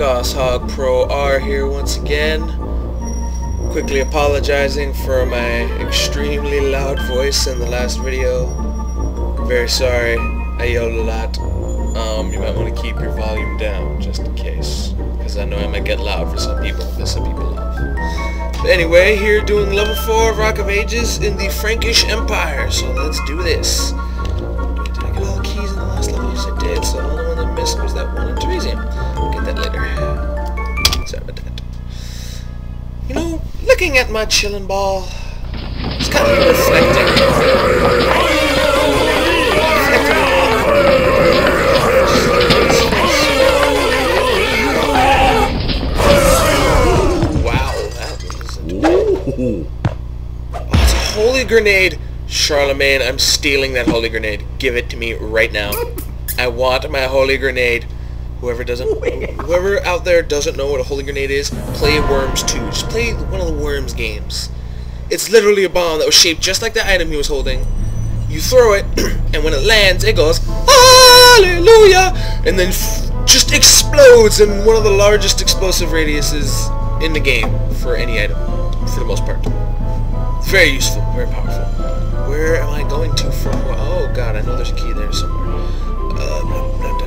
GaussHog Pro R here once again. Quickly apologizing for my extremely loud voice in the last video. Very sorry, I yelled a lot. Um, you might want to keep your volume down just in case. Because I know I might get loud for some people that some people love. But anyway, here doing level 4 of Rock of Ages in the Frankish Empire. So let's do this. At my chillin' ball, it's kind of reflecting. Wow, that was Oh, it's a holy grenade. Charlemagne, I'm stealing that holy grenade. Give it to me right now. I want my holy grenade. Whoever doesn't, whoever out there doesn't know what a holy grenade is, play Worms 2. Just play one of the Worms games. It's literally a bomb that was shaped just like the item he was holding. You throw it, and when it lands, it goes, Hallelujah! And then f- just explodes in one of the largest explosive radiuses in the game for any item, for the most part. Very useful, very powerful. Where am I going to from? Oh god, I know there's a key there somewhere. Uh, blah, blah, blah,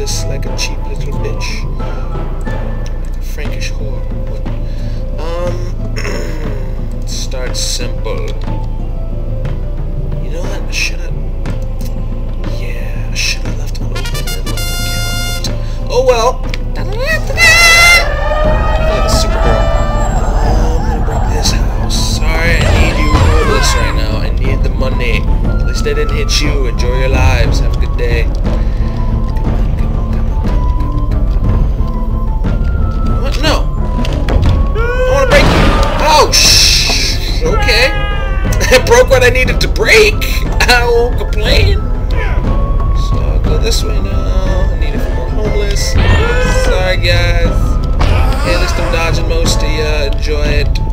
this like a cheap little bitch. Like a Frankish whore. Um, start simple. You know what? I should have. Yeah, I should have left one open and left the count. Oh well. Like a Supergirl. I'm gonna break this house. Sorry, I need you homeless right now. I need the money. At least I didn't hit you. Enjoy your lives. Have a good day. broke what I needed to break. I won't complain. So I'll go this way now. I need it for homeless. Sorry, guys. At least I'm dodging most of ya. Enjoy it.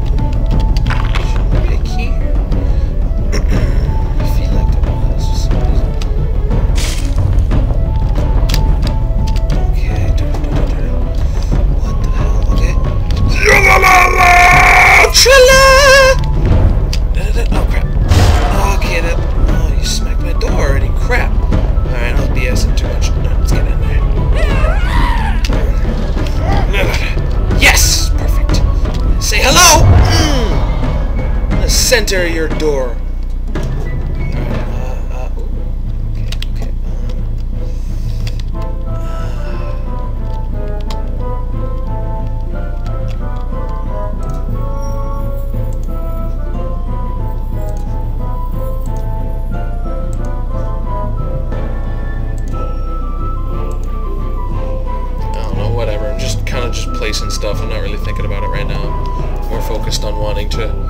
Just kind of just placing stuff. I'm not really thinking about it right now. More focused on wanting to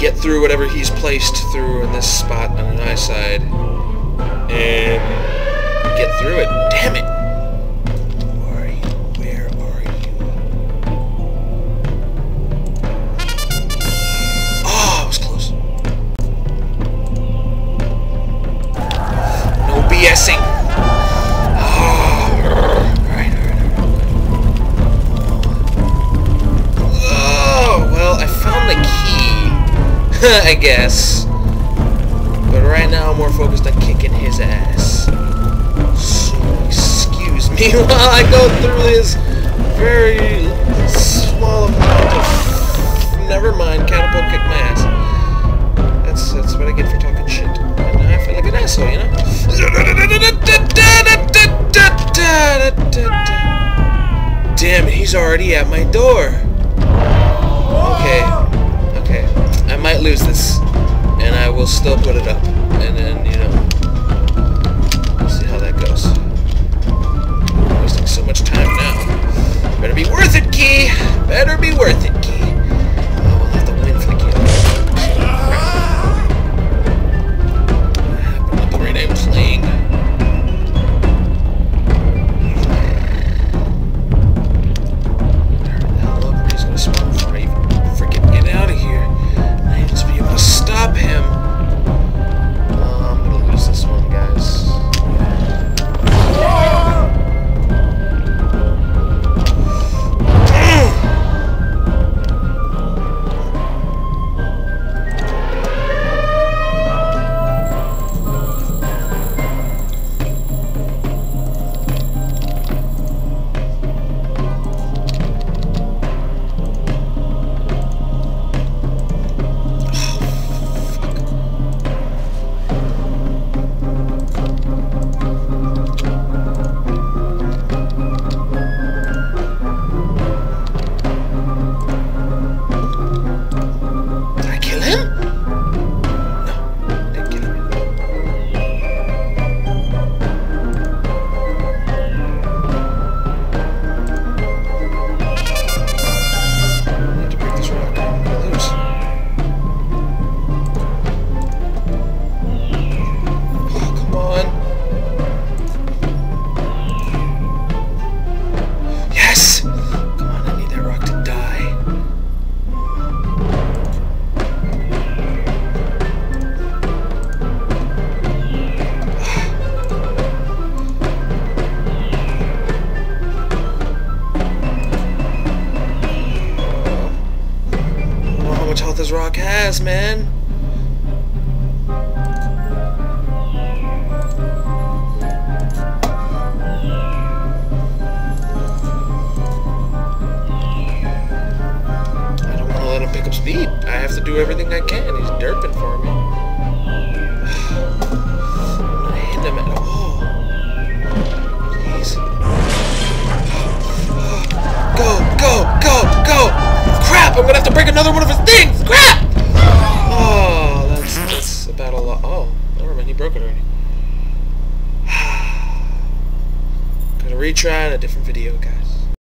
get through whatever he's placed through in this spot on an eye side. And get through it. Damn it! I guess. But right now I'm more focused on kicking his ass. So, excuse me while I go through this very small amount of... Never mind, catapult kick my ass. That's, that's what I get for talking shit. And I feel like an asshole, you know? Damn it, he's already at my door. Okay. Might lose this. And I will still put it up. And then, you know. We'll see how that goes. I'm wasting so much time now. Better be worth it, Key! Better be worth it, has, man. I don't want to let him pick up speed. I have to do everything I can. He's derping for me. I'm him at a. Please. Go, go, go, go! Crap! I'm gonna have to break another one of his things! Crap! Broke it already. Gonna retry in a different video, guys.